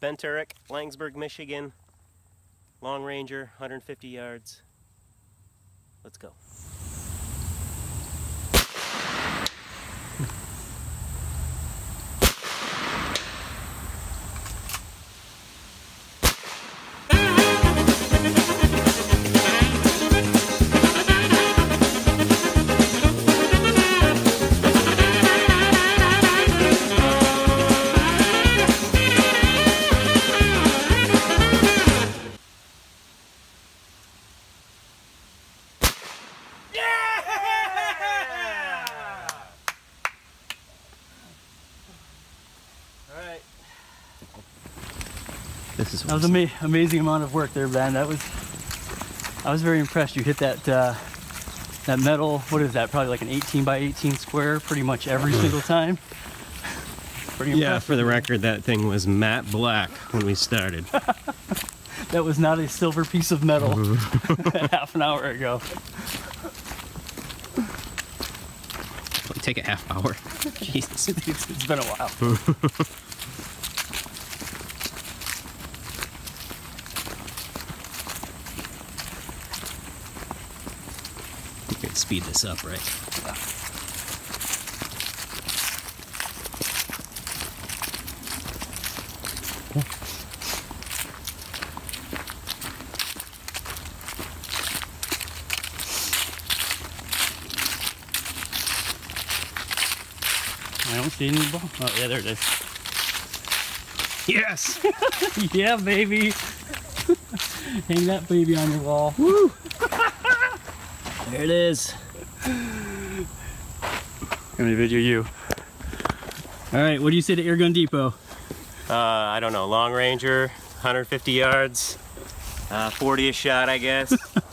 Ben Turek, Laingsburg, Michigan. Long Ranger, 150 yards. Let's go. This is That was an ama amazing amount of work there, Ben. That was, I was very impressed. You hit that, uh, that metal, what is that? Probably like an 18 by 18 square pretty much every single time. Pretty Yeah, impressive. for the record, that thing was matte black when we started. That was not a silver piece of metal half an hour ago. It'll take a half hour. Jesus. It's been a while. Speed this up, right? I don't see any ball. Oh, yeah, there it is. Yes! yeah, baby. Hang that baby on your wall. There it is. I'm gonna video you. All right, what do you say to Airgun Depot? Uh, I don't know, Long Ranger, 150 yards, uh, 40 a shot, I guess.